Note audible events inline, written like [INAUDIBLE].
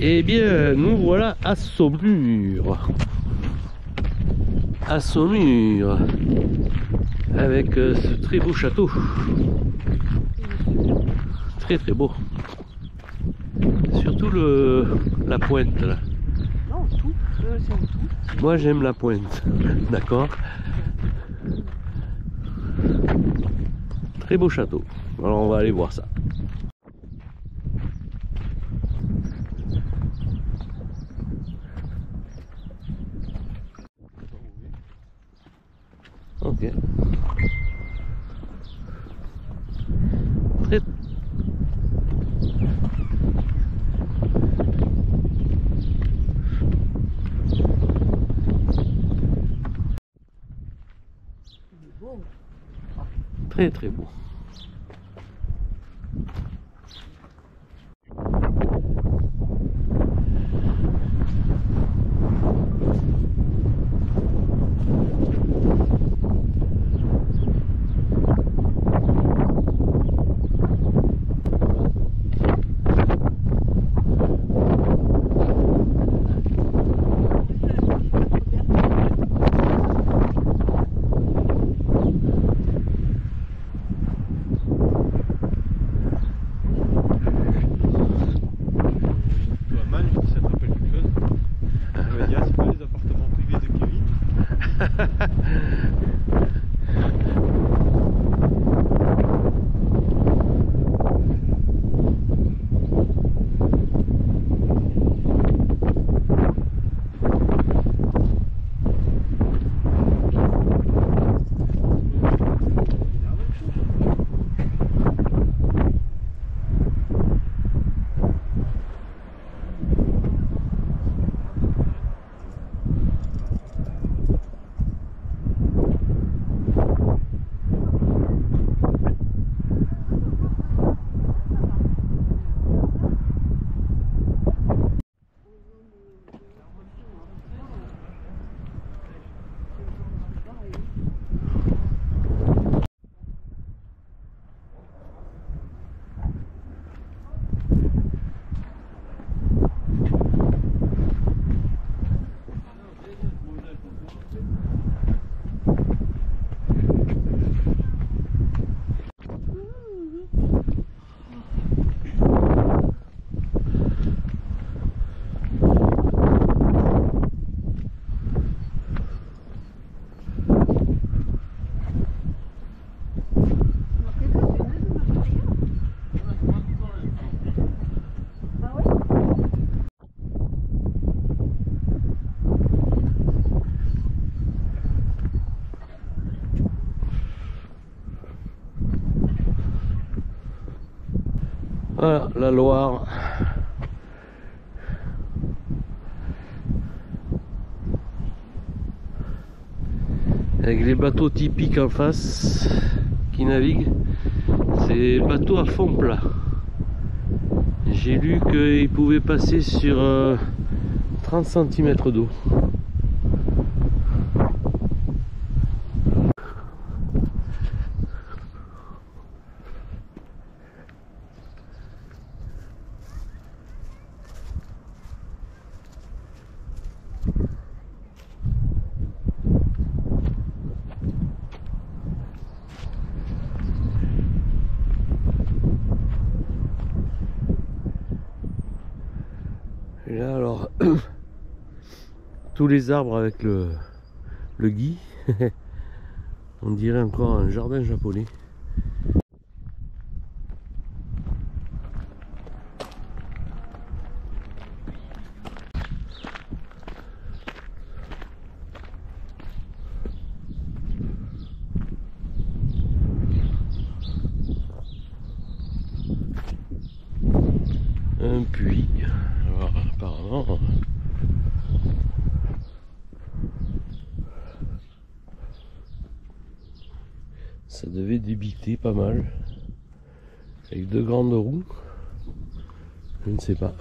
Eh bien, nous voilà à Saumur. À Saumur. Avec euh, ce très beau château. Très très beau. Surtout le, la pointe là. Non, tout. Euh, tout. Moi j'aime la pointe. D'accord Très beau château. Alors on va aller voir ça. Ok. Très Bon. très très beau. Voilà, la Loire. Avec les bateaux typiques en face qui naviguent. C'est bateaux à fond plat. J'ai lu qu'ils pouvaient passer sur euh, 30 cm d'eau. Et là alors [COUGHS] tous les arbres avec le, le gui. [LAUGHS] On dirait encore un jardin japonais. Un puits. Apparemment. Ça devait débiter pas mal. Avec deux grandes roues. Je ne sais pas.